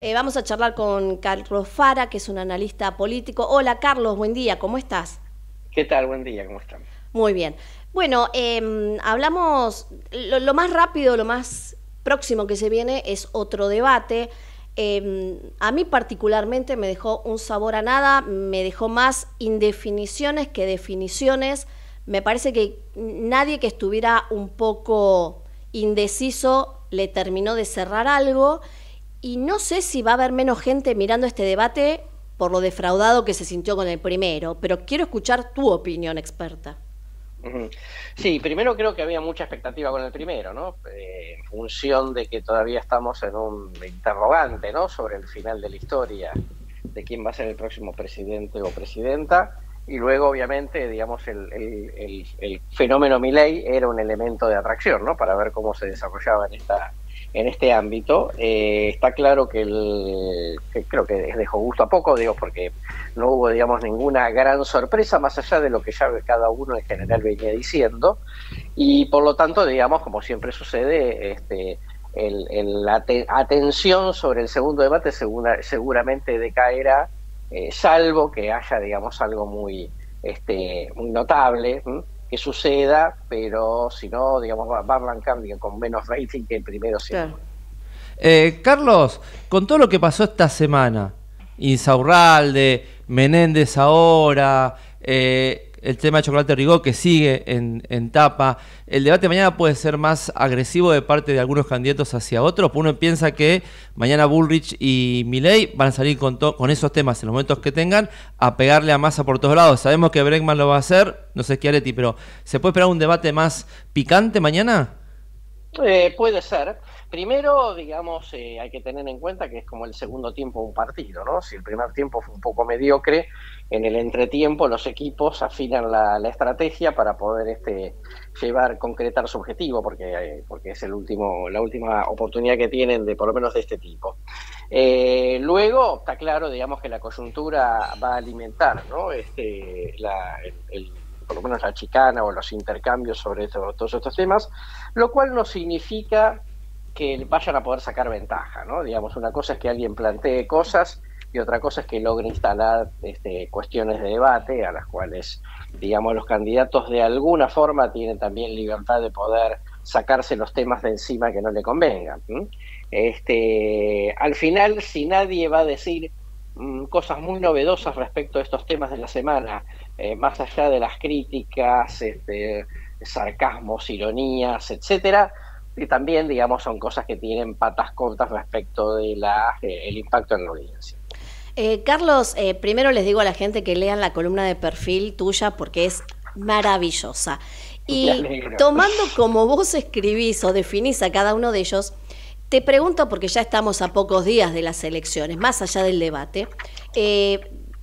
Eh, vamos a charlar con Carlos Fara, que es un analista político. Hola Carlos, buen día, ¿cómo estás? ¿Qué tal? Buen día, ¿cómo están? Muy bien. Bueno, em, hablamos, lo, más rápido, lo más próximo que se viene es otro debate. Em, a mí particularmente me dejó un sabor a nada, me dejó más indefiniciones que definiciones. Me parece que nadie que estuviera un poco indeciso le terminó de cerrar algo y no sé si va a haber menos gente mirando este debate por lo defraudado que se sintió con el primero, pero quiero escuchar tu opinión experta. Sí, primero creo que había mucha expectativa con el primero, ¿no? Eh, en función de que todavía estamos en un interrogante, ¿no? Sobre el final de la historia, de quién va a ser el próximo presidente o presidenta. Y luego, obviamente, digamos, el, fenómeno Milley era un elemento de atracción, ¿no? Para ver cómo se desarrollaba en esta en este ámbito. Eh, está claro que, el, creo que dejó gusto a poco, digo, porque no hubo, digamos, ninguna gran sorpresa más allá de lo que ya cada uno en general venía diciendo. Y por lo tanto, digamos, como siempre sucede, este, el, la atención sobre el segundo debate seguramente decaerá, eh, salvo que haya, digamos, algo muy, este, muy notable que suceda, pero si no, digamos, va, a arrancar con menos rating que el primero eh, Carlos, con todo lo que pasó esta semana, Insaurralde, Menéndez ahora, eh, el tema de Chocolate Rigó que sigue en, tapa. El debate mañana puede ser más agresivo de parte de algunos candidatos hacia otros. Uno piensa que mañana Bullrich y Milley van a salir con, con esos temas en los momentos que tengan a pegarle a masa por todos lados. Sabemos que Bregman lo va a hacer, no sé qué Areti, pero ¿se puede esperar un debate más picante mañana? Eh, puede ser. Primero, digamos, eh, hay que tener en cuenta que es como el segundo tiempo de un partido, ¿no? Si el primer tiempo fue un poco mediocre, en el entretiempo los equipos afinan la, estrategia para poder este, llevar, concretar su objetivo, porque, eh, porque es el último, la última oportunidad que tienen de por lo menos de este tipo. luego, está claro, digamos, que la coyuntura va a alimentar, ¿no? Este, la, el por lo menos la chicana o los intercambios sobre todos estos temas, lo cual no significa que vayan a poder sacar ventaja, ¿no? Digamos, una cosa es que alguien plantee cosas y otra cosa es que logre instalar este, cuestiones de debate a las cuales, digamos, los candidatos de alguna forma tienen también libertad de poder sacarse los temas de encima que no le convengan. Este, al final, si nadie va a decir mm, cosas muy novedosas respecto a estos temas de la semana, eh, más allá de las críticas, este, sarcasmos, ironías, etcétera, y también, digamos, son cosas que tienen patas cortas respecto de la, eh, impacto en la audiencia. Eh, Carlos, primero les digo a la gente que lean la columna de perfil tuya porque es maravillosa. Y tomando como vos escribís o definís a cada uno de ellos, te pregunto, porque ya estamos a pocos días de las elecciones, más allá del debate,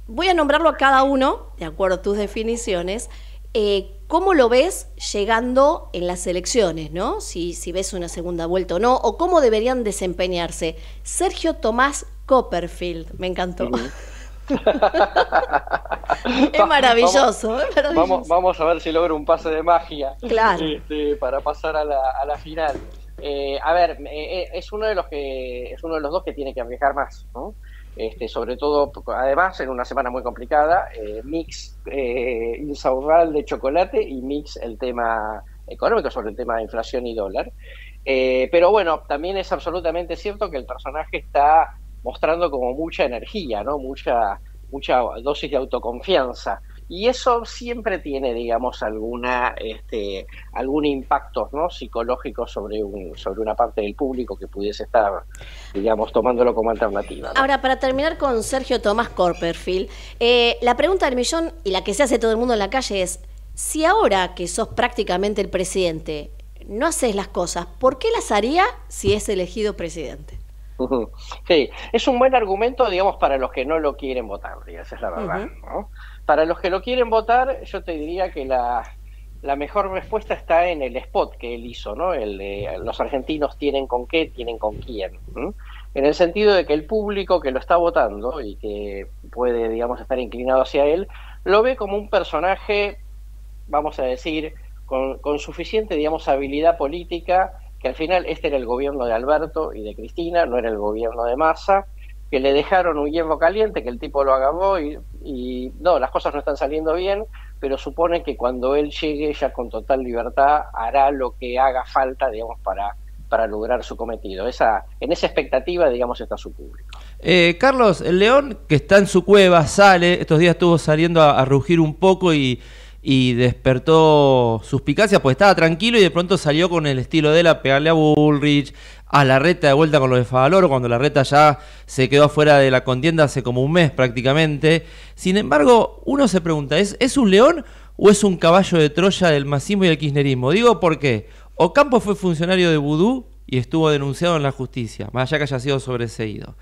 voy a nombrarlo a cada uno, de acuerdo a tus definiciones, eh, ¿cómo lo ves llegando en las elecciones, ¿no? Si, si ves una segunda vuelta o no, o cómo deberían desempeñarse. Sergio Tomás Copperfield, me encantó. es, maravilloso, vamos, Vamos, a ver si logro un pase de magia claro. Este, para pasar a la, a la final. Eh, a ver, eh, es uno de los que es uno de los dos que tiene que arriesgar más, ¿no? Este, sobre todo, además, en una semana muy complicada, eh, mix eh, de chocolate y mix el tema económico sobre el tema de inflación y dólar. Eh, pero bueno, también es absolutamente cierto que el personaje está mostrando como mucha energía, ¿no? Mucha, mucha dosis de autoconfianza y eso siempre tiene, digamos, alguna, este, algún impacto ¿no? psicológico sobre, un, sobre una parte del público que pudiese estar, digamos, tomándolo como alternativa. Ahora, para terminar con Sergio Tomás Corperfield, eh, la pregunta del millón y la que se hace todo el mundo en la calle es, si ahora que sos prácticamente el presidente, no haces las cosas, ¿por qué las haría si es elegido presidente? Sí, es un buen argumento, digamos, para los que no lo quieren votar, esa es la verdad. ¿no? Para los que lo quieren votar, yo te diría que la, mejor respuesta está en el spot que él hizo, ¿no? El los argentinos tienen con qué, tienen con quién. En el sentido de que el público que lo está votando y que puede, digamos, estar inclinado hacia él, lo ve como un personaje, vamos a decir, con, con suficiente, digamos, habilidad política, que al final este era el gobierno de Alberto y de Cristina, no era el gobierno de Massa, que le dejaron un hierro caliente, que el tipo lo agarró y, y no, las cosas no están saliendo bien, pero supone que cuando él llegue ya con total libertad hará lo que haga falta, digamos, para para lograr su cometido. Esa, en esa expectativa, digamos, está su público. Eh, Carlos, el león que está en su cueva sale, estos días estuvo saliendo a, rugir un poco y, y despertó suspicacia, pues estaba tranquilo y de pronto salió con el estilo de él a pegarle a Bullrich, a la reta de vuelta con lo de Favaloro, cuando la reta ya se quedó fuera de la contienda hace como un mes prácticamente. Sin embargo, uno se pregunta, ¿es, ¿es un león o es un caballo de Troya del masismo y el kirchnerismo? Digo, ¿por qué? Ocampo fue funcionario de Vudú y estuvo denunciado en la justicia, más allá que haya sido sobreseído.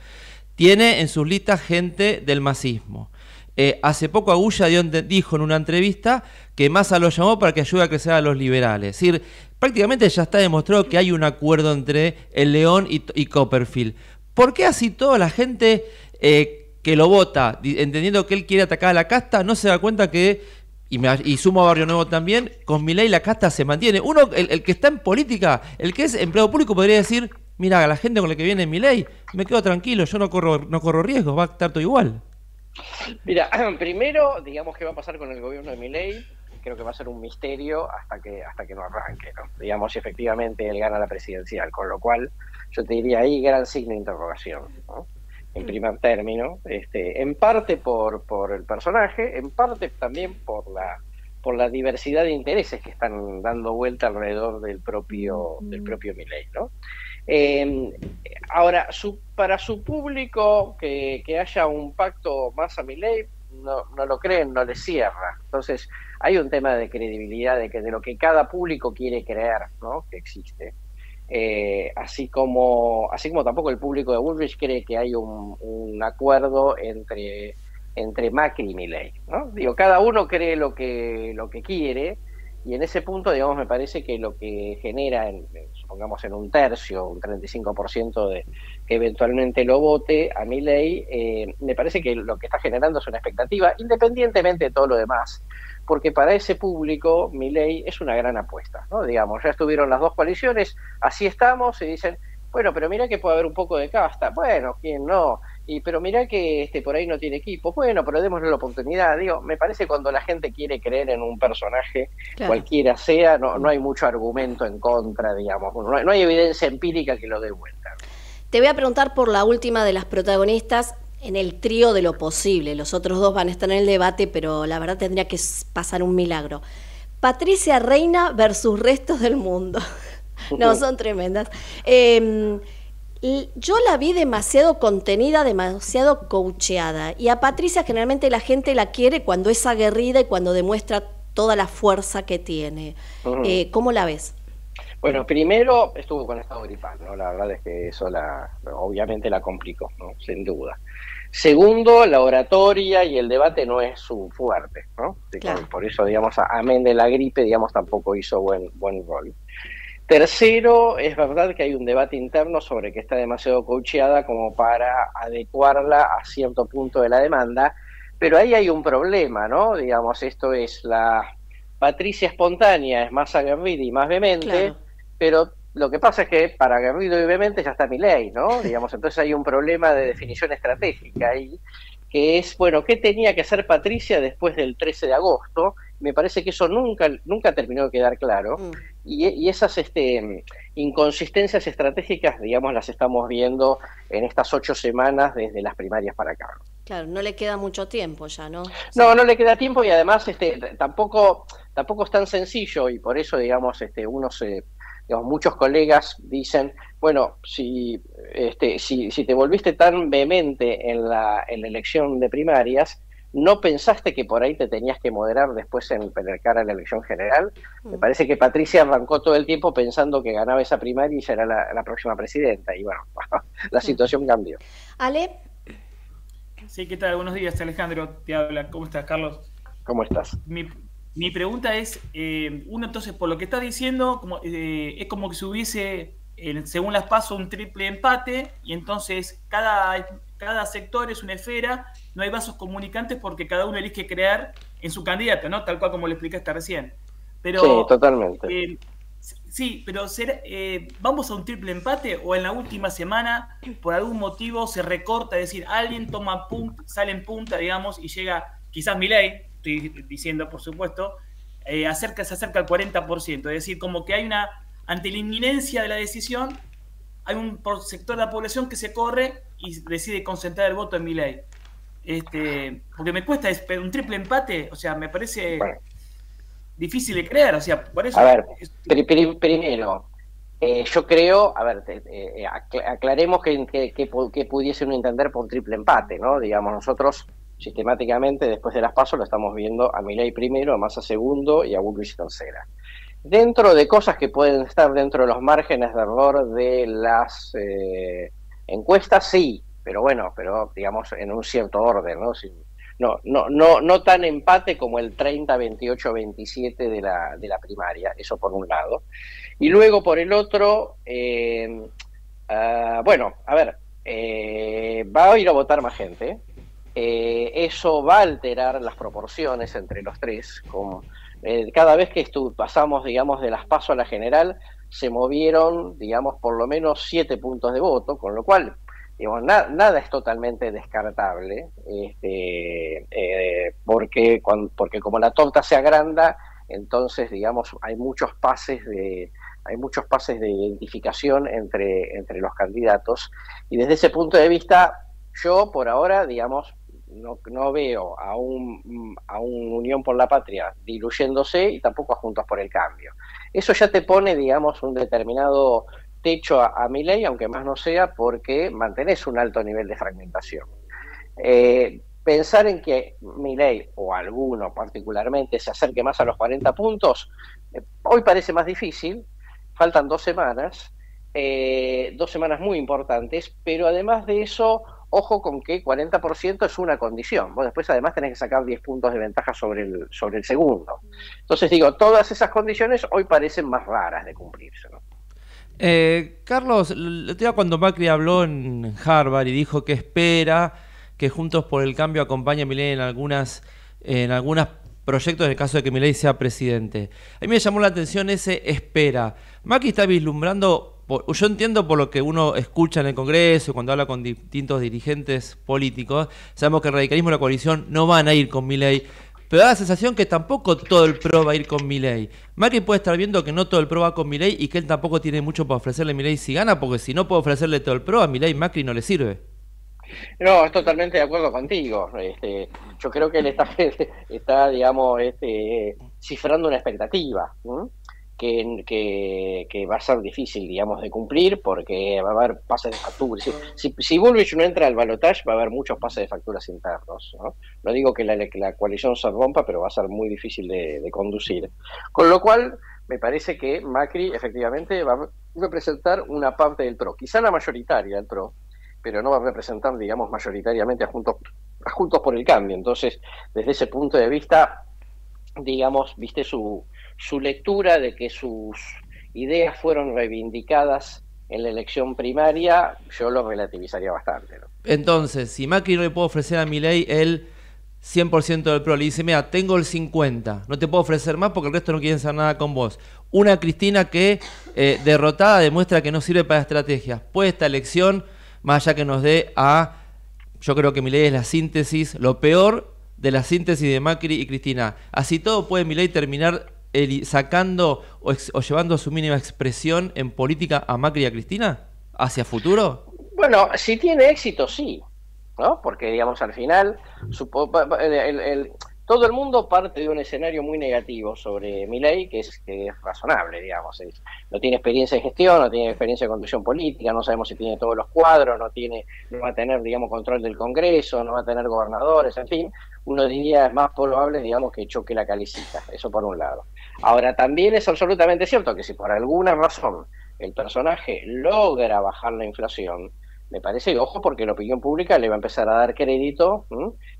Tiene en sus listas gente del masismo. Eh, hace poco Agulla dijo en una entrevista que Massa lo llamó para que ayude a crecer a los liberales. Es decir, prácticamente ya está demostrado que hay un acuerdo entre el León y, Copperfield. ¿Por qué así toda la gente eh, que lo vota, entendiendo que él quiere atacar a la casta, no se da cuenta que y, sumo a Barrio Nuevo también, con mi ley la casta se mantiene. Uno, el, que está en política, el que es empleado público, podría decir, mira, la gente con la que viene mi ley, me quedo tranquilo, yo no corro, no corro riesgos, va a estar todo igual. Mira, primero, digamos, qué va a pasar con el gobierno de mi ley, creo que va a ser un misterio hasta que hasta que no arranque, ¿no? Digamos, si efectivamente él gana la presidencial, con lo cual yo te diría ahí gran signo de interrogación, ¿no? en primer término, este, en parte por, por el personaje, en parte también por la por la diversidad de intereses que están dando vuelta alrededor del propio del propio Milley, ¿no? Em, ahora, su, para su público que, haya un pacto más a Milley, no, no lo creen, no le cierra. Entonces, hay un tema de credibilidad de que de lo que cada público quiere creer, ¿no? Que existe. Eh, así como así como tampoco el público de Bullrich cree que hay un, acuerdo entre entre Macri y Milley, ¿no? Digo, cada uno cree lo que lo que quiere y en ese punto, digamos, me parece que lo que genera, en, supongamos en un tercio, un 35% de que eventualmente lo vote a Milley, eh, me parece que lo que está generando es una expectativa, independientemente de todo lo demás, porque para ese público mi ley es una gran apuesta, ¿no? Digamos, ya estuvieron las dos coaliciones, así estamos, y dicen, bueno, pero mira que puede haber un poco de casta, bueno, ¿quién no? Y pero mira que este por ahí no tiene equipo, bueno, pero démosle la oportunidad, digo, me parece cuando la gente quiere creer en un personaje, cualquiera sea, no, no hay mucho argumento en contra, digamos, no hay, no hay evidencia empírica que lo dé vuelta. Te voy a preguntar por la última de las protagonistas, en el trío de lo posible. Los otros dos van a estar en el debate, pero la verdad tendría que pasar un milagro. Patricia Reina versus restos del mundo. no, son tremendas. Em, yo la vi demasiado contenida, demasiado coacheada. Y a Patricia generalmente la gente la quiere cuando es aguerrida y cuando demuestra toda la fuerza que tiene. Eh, ¿Cómo la ves? Bueno, primero estuvo con estado gripal, ¿no? La verdad es que eso la, obviamente la complicó, ¿no? Sin duda. Segundo, la oratoria y el debate no es su fuerte, ¿no? Por eso, digamos, amén de la gripe, digamos, tampoco hizo buen, buen rol. Tercero, es verdad que hay un debate interno sobre que está demasiado coacheada como para adecuarla a cierto punto de la demanda, pero ahí hay un problema, ¿no? Digamos, esto es la Patricia espontánea, es más aguerrida y más vehemente, pero lo que pasa es que para Garrido y obviamente ya está mi ley, ¿no? Digamos, entonces hay un problema de definición estratégica ahí, que es, bueno, ¿qué tenía que hacer Patricia después del 13 de agosto? Me parece que eso nunca, nunca terminó de quedar claro. Mm. Y, esas este, inconsistencias estratégicas, digamos, las estamos viendo en estas ocho semanas desde las primarias para acá. Claro, no le queda mucho tiempo ya, ¿no? No, no le queda tiempo y además este, tampoco, tampoco es tan sencillo y por eso, digamos, este, uno se muchos colegas dicen, bueno, si, este, si, si te volviste tan vehemente en la, en la elección de primarias, ¿no pensaste que por ahí te tenías que moderar después en el cara a la elección general? Me mm. parece que Patricia arrancó todo el tiempo pensando que ganaba esa primaria y será la, la próxima presidenta. Y bueno, la situación cambió. Ale. Sí, ¿qué tal? Buenos días, Alejandro. Te habla. ¿Cómo estás, Carlos? ¿Cómo estás? Mi, mi pregunta es, eh, uno entonces, por lo que está diciendo, como, eh, es como que se hubiese, según las pasos, un triple empate y entonces cada, cada sector es una esfera, no hay vasos comunicantes porque cada uno elige crear en su candidato, ¿no? Tal cual como le explicaste recién. Pero, sí, totalmente. Eh, Sí, pero eh, ¿vamos a un triple empate o en la última semana por algún motivo se recorta? Es decir, alguien toma punta, sale en punta, digamos, y llega, quizás Milei, estoy diciendo por supuesto, eh, acerca, se acerca al 40%. Es decir, como que hay una, ante la inminencia de la decisión, hay un sector de la población que se corre y decide concentrar el voto en Milei. Este, porque me cuesta un triple empate, o sea, me parece difícil de creer, o sea, por eso... A ver, primero, eh, yo creo, a ver, eh, aclaremos que, que, pudiese uno entender por un triple empate, ¿no? Digamos, nosotros sistemáticamente después de las pasos lo estamos viendo a Milei primero, a Massa segundo y a Bullrich tercera. Dentro de cosas que pueden estar dentro de los márgenes de error de las eh, encuestas, sí, pero bueno, pero digamos en un cierto orden, ¿no? no, no, no, no tan empate como el 30, 28, 27 de la, de la primaria, eso por un lado. Y luego por el otro, eh, ah, bueno, a ver, eh, va a ir a votar más gente. Eh, eso va a alterar las proporciones entre los tres. Como, cada vez que pasamos, digamos, de las pasos a la general, se movieron, digamos, por lo menos siete puntos de voto, con lo cual nada es totalmente descartable, este, eh, porque, porque como la torta se agranda, entonces, digamos, hay muchos pases de hay muchos pases de identificación entre, entre los candidatos. Y desde ese punto de vista yo por ahora digamos no, veo a un, a un Unión por la Patria diluyéndose y tampoco a Juntos por el Cambio. Eso ya te pone, digamos, un determinado techo a, mi ley, aunque más no sea porque mantenés un alto nivel de fragmentación. Eh, pensar en que mi ley, o alguno particularmente, se acerque más a los 40 puntos, eh, hoy parece más difícil, faltan dos semanas, eh, dos semanas muy importantes, pero además de eso, ojo con que 40% es una condición. Vos después además tenés que sacar 10 puntos de ventaja sobre el, sobre el segundo. Entonces digo, todas esas condiciones hoy parecen más raras de cumplirse. Eh, Carlos, el día cuando Macri habló en Harvard y dijo que espera que Juntos por el Cambio acompañe a Milei en algunas en algunos proyectos en el caso de que Milei sea presidente. A mí me llamó la atención ese espera. Macri está vislumbrando, yo entiendo por lo que uno escucha en el Congreso, cuando habla con distintos dirigentes políticos, sabemos que el radicalismo y la coalición no van a ir con Milei, pero da la sensación que tampoco todo el PRO va a ir con Milei. Macri puede estar viendo que no todo el PRO va con Milei y que él tampoco tiene mucho para ofrecerle a Milei si gana, porque si no puede ofrecerle todo el PRO, a Milei Macri no le sirve. No, estoy totalmente de acuerdo contigo. Este, yo creo que él está, está digamos, este, cifrando una expectativa que, que, va a ser difícil, digamos, de cumplir porque va a haber pases de facturas. Si, si, Bullrich no entra al balotaje, va a haber muchos pases de facturas internos. No, digo que la, la, coalición se rompa, pero va a ser muy difícil de, conducir. Con lo cual, me parece que Macri efectivamente va a representar una parte del PRO, quizá la mayoritaria del PRO, pero no va a representar, digamos, mayoritariamente a Juntos, a Juntos por el Cambio. Entonces, desde ese punto de vista, digamos, viste su su lectura de que sus ideas fueron reivindicadas en la elección primaria, yo lo relativizaría bastante. Entonces, si Macri no le puede ofrecer a Milei el 100% del PRO, le dice, mira, tengo el 50, no te puedo ofrecer más porque el resto no quieren hacer nada con vos. Una Cristina que eh, derrotada demuestra que no sirve para estrategias. Puede esta elección, más allá que nos dé a, yo creo que Milei es la síntesis, lo peor de la síntesis de Macri y Cristina. Así todo puede Milei terminar sacando o, llevando su mínima expresión en política a Macri y a Cristina hacia futuro? Bueno, si tiene éxito, sí, ¿no? Porque, digamos, al final, todo el mundo parte de un escenario muy negativo sobre Milei, que es, que es razonable, digamos. no tiene experiencia de gestión, no tiene experiencia de conducción política, no sabemos si tiene todos los cuadros, no, tiene, no va a tener, digamos, control del Congreso, no va a tener gobernadores, en fin. Uno diría es más probable, digamos, que choque la calicita, eso por un lado. Ahora, también es absolutamente cierto que si por alguna razón el personaje logra bajar la inflación, me parece, ojo, porque la opinión pública le va a empezar a dar crédito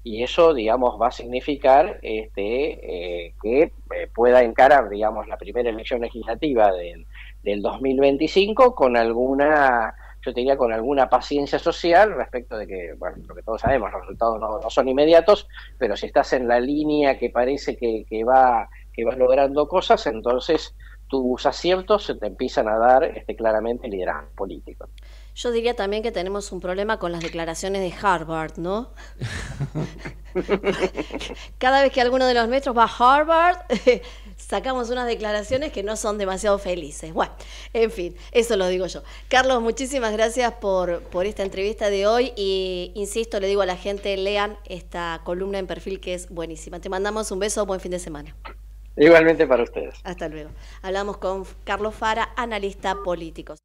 y eso, digamos, va a significar este, eh, que eh, pueda encarar, digamos, la primera elección legislativa del, del 2025 con alguna yo diría con alguna paciencia social respecto de que, bueno, lo que todos sabemos, los resultados no, son inmediatos, pero si estás en la línea que parece que, que va que vas logrando cosas, entonces tus aciertos se te empiezan a dar este, claramente liderazgo político. Yo diría también que tenemos un problema con las declaraciones de Harvard, ¿no? Cada vez que alguno de los nuestros va a Harvard, sacamos unas declaraciones que no son demasiado felices. Bueno, en fin, eso lo digo yo. Carlos, muchísimas gracias por, por esta entrevista de hoy y insisto, le digo a la gente, lean esta columna en perfil que es buenísima. Te mandamos un beso, buen fin de semana. Igualmente para ustedes. Hasta luego. Hablamos con Carlos Fara, analista político.